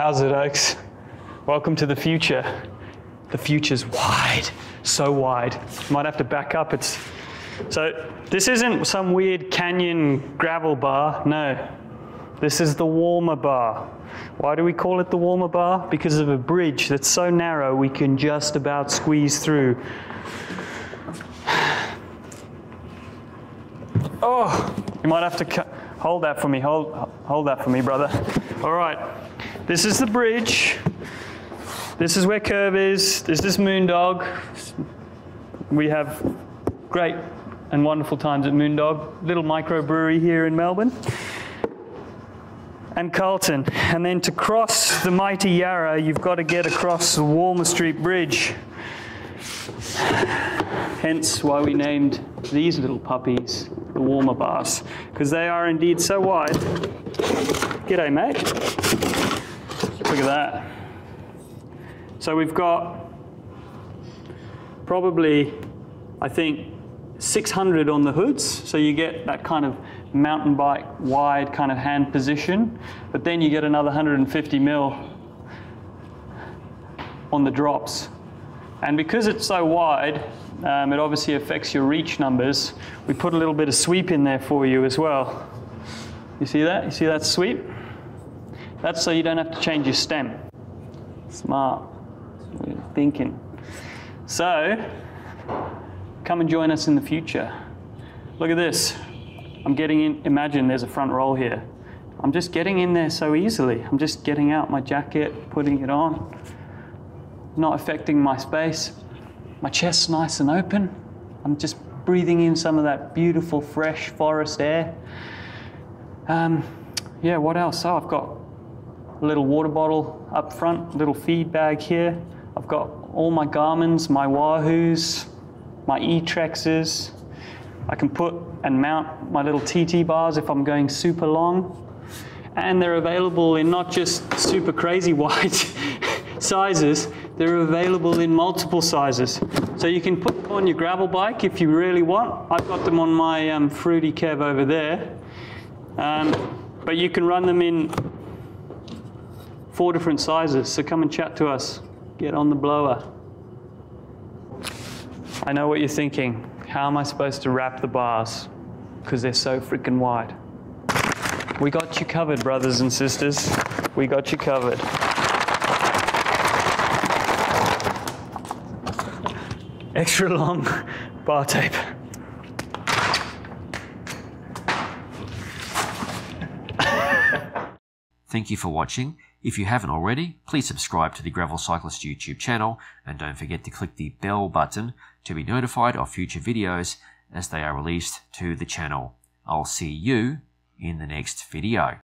How's it, Oaks? Welcome to the future. The future's wide, so wide. Might have to back up. It's so this isn't some weird canyon gravel bar. No, this is the Walmer bar. Why do we call it the Walmer bar? Because of a bridge that's so narrow we can just about squeeze through. Oh, you might have to hold that for me. Hold, hold that for me, brother. All right. This is the bridge. This is where Curve is. This is Moondog. We have great and wonderful times at Moondog, little microbrewery here in Melbourne. And Carlton. And then to cross the mighty Yarra, you've got to get across the Walmer Street Bridge. Hence why we named these little puppies the Walmer bars, because they are indeed so wide. G'day, mate. Look at that. So we've got probably, I think, 600 on the hoods, so you get that kind of mountain bike wide kind of hand position, but then you get another 150 mil on the drops. And because it's so wide, um, it obviously affects your reach numbers. We put a little bit of sweep in there for you as well. You see that? You see that sweep? That's so you don't have to change your stem. Smart. Thinking. So, come and join us in the future. Look at this. I'm getting in, imagine there's a front roll here. I'm just getting in there so easily. I'm just getting out my jacket, putting it on, not affecting my space. My chest's nice and open. I'm just breathing in some of that beautiful, fresh forest air. Um, yeah, what else? Oh, I've got little water bottle up front, little feed bag here. I've got all my Garmin's, my Wahoos, my E-Trexes. I can put and mount my little TT bars if I'm going super long. And they're available in not just super crazy wide sizes, they're available in multiple sizes. So you can put them on your gravel bike if you really want. I've got them on my um, Fruity Kev over there. Um, but you can run them in four different sizes. So come and chat to us. Get on the blower. I know what you're thinking. How am I supposed to wrap the bars? Because they're so freaking wide. We got you covered, brothers and sisters. We got you covered. Extra long bar tape. Thank you for watching. If you haven't already, please subscribe to the Gravel Cyclist YouTube channel and don't forget to click the bell button to be notified of future videos as they are released to the channel. I'll see you in the next video.